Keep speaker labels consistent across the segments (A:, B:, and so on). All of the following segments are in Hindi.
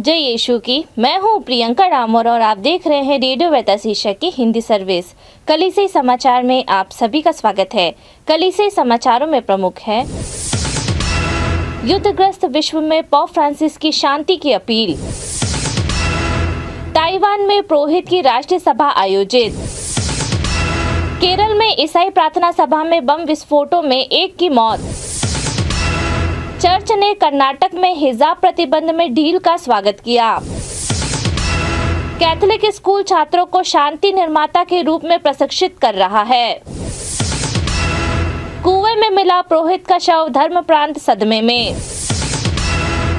A: जय यीशु की। मैं हूँ प्रियंका डामोर और आप देख रहे हैं रेडियो वेता शीर्षक की हिंदी सर्विस। कली से समाचार में आप सभी का स्वागत है। कली से समाचारों में प्रमुख है। युद्धग्रस्त विश्व में पॉप फ्रांसिस की शांति की अपील। ताइवान में पुरोहित की राष्ट्रीय सभा आयोजित। केरल में ईसाई प्रार्थना सभा में बम विस्फोटों में एक की मौत। चर्च ने कर्नाटक में हिजाब प्रतिबंध में ढील का स्वागत किया। कैथोलिक स्कूल छात्रों को शांति निर्माता के रूप में प्रशिक्षित कर रहा है। कुएँ में मिला पुरोहित का शव धर्म प्रांत सदमे में।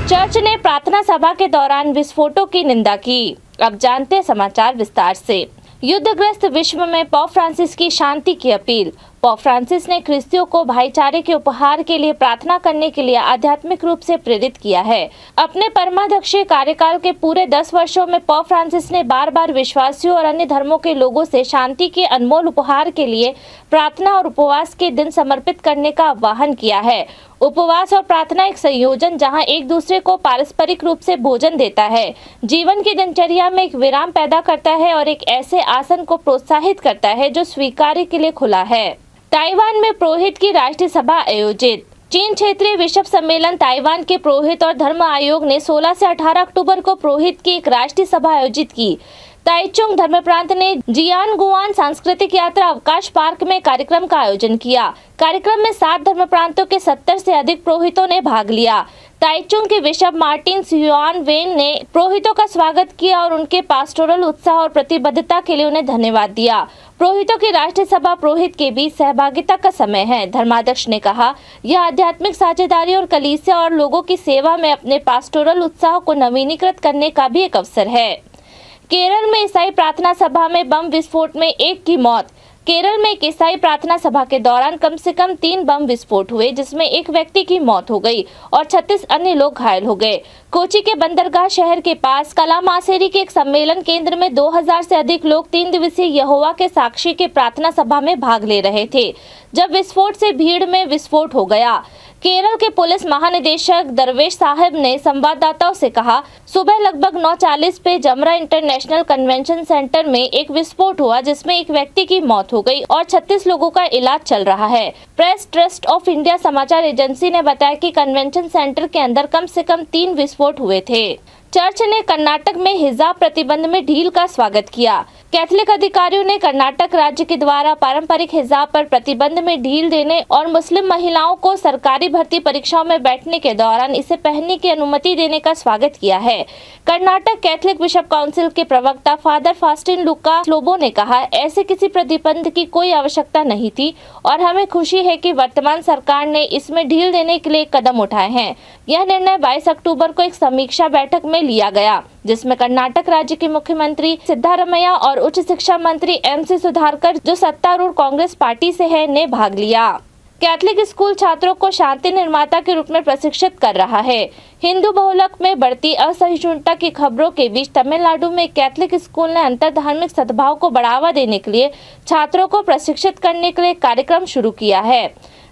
A: चर्च ने प्रार्थना सभा के दौरान विस्फोटों की निंदा की। अब जानते समाचार विस्तार से। युद्धग्रस्त विश्व में पॉप फ्रांसिस की शांति की अपील। पॉप फ्रांसिस ने क्रिस्तियों को भाईचारे के उपहार के लिए प्रार्थना करने के लिए आध्यात्मिक रूप से प्रेरित किया है। अपने परमाध्यक्षीय कार्यकाल के पूरे दस वर्षों में पॉप फ्रांसिस ने बार बार विश्वासियों और अन्य धर्मों के लोगों से शांति के अनमोल उपहार के लिए प्रार्थना और उपवास के दिन समर्पित करने का आह्वान किया है। उपवास और प्रार्थना एक संयोजन जहाँ एक दूसरे को पारस्परिक रूप से भोजन देता है। जीवन की दिनचर्या में एक विराम पैदा करता है और एक ऐसे आसन को प्रोत्साहित करता है जो स्वीकार्य के लिए खुला है। ताइवान में पुरोहित की राष्ट्रीय सभा आयोजित। चीन क्षेत्रीय विश्व सम्मेलन ताइवान के पुरोहित और धर्म आयोग ने 16 से 18 अक्टूबर को पुरोहित की एक राष्ट्रीय सभा आयोजित की। ताइचुंग धर्म प्रांत ने जियान गुआन सांस्कृतिक यात्रा अवकाश पार्क में कार्यक्रम का आयोजन किया। कार्यक्रम में सात धर्म प्रांतों के सत्तर से अधिक पुरोहितों ने भाग लिया। ताइचुंग के बिशप मार्टिन सियुआन वेन ने पुरोहितों का स्वागत किया और उनके पास्टोरल उत्साह और प्रतिबद्धता के लिए उन्हें धन्यवाद दिया। पुरोहितों की राष्ट्रीय सभा पुरोहित के बीच सहभागिता का समय है, धर्माध्यक्ष ने कहा। यह आध्यात्मिक साझेदारी और कलीसिया और लोगों की सेवा में अपने पास्टोरल उत्साह को नवीनीकृत करने का भी एक अवसर है। केरल में ईसाई प्रार्थना सभा में बम विस्फोट में एक की मौत। केरल में एक ईसाई प्रार्थना सभा के दौरान कम से कम तीन बम विस्फोट हुए, जिसमें एक व्यक्ति की मौत हो गई और 36 अन्य लोग घायल हो गए। कोची के बंदरगाह शहर के पास कला मासेरी के एक सम्मेलन केंद्र में 2000 से अधिक लोग तीन दिवसीय यहोवा के साक्षी के प्रार्थना सभा में भाग ले रहे थे, जब विस्फोट से भीड़ में विस्फोट हो गया। केरल के पुलिस महानिदेशक दरवेश साहब ने संवाददाताओं से कहा, सुबह लगभग 9:40 पे जमरा इंटरनेशनल कन्वेंशन सेंटर में एक विस्फोट हुआ जिसमें एक व्यक्ति की मौत हो गई और 36 लोगों का इलाज चल रहा है। प्रेस ट्रस्ट ऑफ़ इंडिया समाचार एजेंसी ने बताया कि कन्वेंशन सेंटर के अंदर कम से कम तीन विस्फोट हुए थे। चर्च ने कर्नाटक में हिजाब प्रतिबंध में ढील का स्वागत किया। कैथोलिक अधिकारियों ने कर्नाटक राज्य के द्वारा पारंपरिक हिजाब पर प्रतिबंध में ढील देने और मुस्लिम महिलाओं को सरकारी भर्ती परीक्षाओं में बैठने के दौरान इसे पहनने की अनुमति देने का स्वागत किया है। कर्नाटक कैथोलिक बिशप काउंसिल के प्रवक्ता फादर फास्टिन लुका लोबो ने कहा, ऐसे किसी प्रतिबंध की कोई आवश्यकता नहीं थी और हमें खुशी है की वर्तमान सरकार ने इसमें ढील देने के लिए कदम उठाए हैं। यह निर्णय 22 अक्टूबर को एक समीक्षा बैठक में लिया गया, जिसमें कर्नाटक राज्य के मुख्यमंत्री सिद्धारमैया और उच्च शिक्षा मंत्री एम सी सुधारकर, जो सत्तारूढ़ कांग्रेस पार्टी से है, ने भाग लिया। कैथलिक स्कूल छात्रों को शांति निर्माता के रूप में प्रशिक्षित कर रहा है। हिंदू बहुलक में बढ़ती असहिष्णुता की खबरों के बीच तमिलनाडु में कैथलिक स्कूल ने अंतर धार्मिक सद्भाव को बढ़ावा देने के लिए छात्रों को प्रशिक्षित करने के लिए कार्यक्रम शुरू किया है।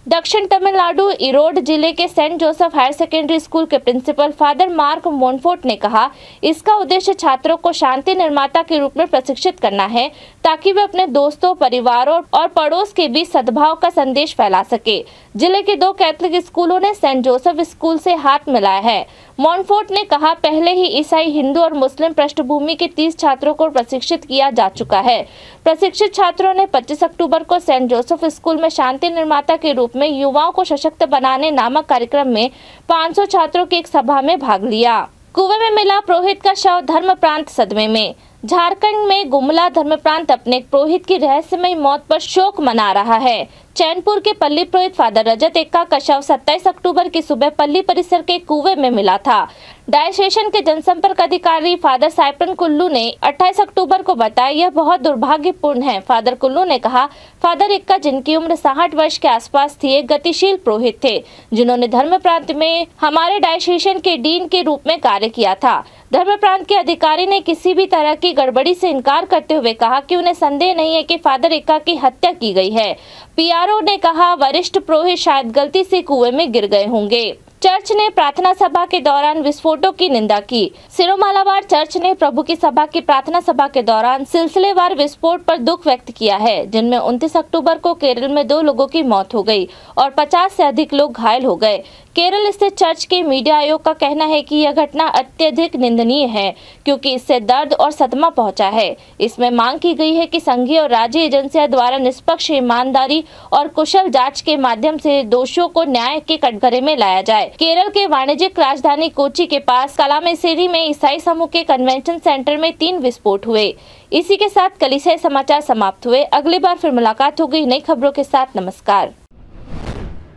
A: दक्षिण तमिलनाडु, इरोड ज़िले के Saint Joseph higher secondary school के प्रिंसिपल फादर मार्क मोनफोर्ट ने कहा, इसका उद्देश्य छात्रों को शांति निर्माता के रूप में प्रशिक्षित करना है, ताकि वे अपने दोस्तों, परिवारों और पड़ोस के बीच सद्भाव का संदेश फैला सके। ज़िले के दो कैथलिक स्कूलों ने सेंट जोसेफ स्कूल से हाथ मिलाया है। मॉनफोर्ट ने कहा, पहले ही ईसाई, हिंदू और मुस्लिम पृष्ठभूमि के 30 छात्रों को प्रशिक्षित किया जा चुका है। प्रशिक्षित छात्रों ने 25 अक्टूबर को सेंट जोसेफ स्कूल में शांति निर्माता के रूप में युवाओं को सशक्त बनाने नामक कार्यक्रम में 500 छात्रों की एक सभा में भाग लिया। कुएँ में मिला पुरोहित का शव धर्म प्रांत सदमे में। झारखंड में गुमला धर्म प्रांत अपने पुरोहित की रहस्यमय मौत पर शोक मना रहा है। चैनपुर के पल्ली पुरोहित फादर रजत एक्का का शव 27 अक्टूबर की सुबह पल्ली परिसर के कुएँ में मिला था। डायसेशन के जनसंपर्क अधिकारी फादर साइपन कुल्लू ने 28 अक्टूबर को बताया, यह बहुत दुर्भाग्यपूर्ण है। फादर कुल्लू ने कहा, फादर इक्का जिनकी उम्र साठ वर्ष के आसपास थी, एक गतिशील पुरोहित थे, जिन्होंने धर्म प्रांत में हमारे डायसेशन के डीन के रूप में कार्य किया था। धर्म प्रांत के अधिकारी ने किसी भी तरह की गड़बड़ी से इनकार करते हुए कहा कि उन्हें संदेह नहीं है कि फादर इक्का की हत्या की गई है। पीआरओ ने कहा, वरिष्ठ पुरोहित शायद गलती से कुएँ में गिर गए होंगे। चर्च ने प्रार्थना सभा के दौरान विस्फोटों की निंदा की। सिरोमालावार चर्च ने प्रभु की सभा की प्रार्थना सभा के दौरान सिलसिलेवार विस्फोट पर दुख व्यक्त किया है, जिनमें 29 अक्टूबर को केरल में दो लोगों की मौत हो गई और 50 से अधिक लोग घायल हो गए। केरल स्थित चर्च के मीडिया आयोग का कहना है कि यह घटना अत्यधिक निंदनीय है, क्योंकि इससे दर्द और सदमा पहुँचा है। इसमें मांग की गई है कि संघीय और राज्य एजेंसियाँ द्वारा निष्पक्ष ईमानदारी और कुशल जाँच के माध्यम से दोषियों को न्याय के कटघरे में लाया जाए। केरल के वाणिज्यिक राजधानी कोची के पास कलामेसेरी में ईसाई समूह के कन्वेंशन सेंटर में तीन विस्फोट हुए। इसी के साथ कलिसे समाचार समाप्त हुए। अगली बार फिर मुलाकात होगी। नई खबरों के साथ नमस्कार।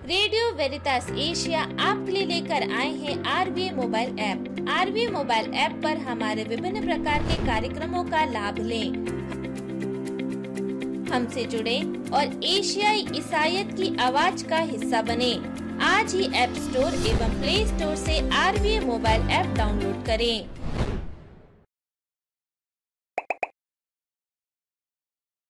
B: रेडियो वेरितास एशिया आपके लिए लेकर आए हैं RBA mobile app. RBA mobile app पर हमारे विभिन्न प्रकार के कार्यक्रमों का लाभ लें। हमसे जुड़े और एशियाई ईसाइत की आवाज़ का हिस्सा बने। आज ही ऐप स्टोर एवं प्ले स्टोर से आरबीए मोबाइल ऐप डाउनलोड करें।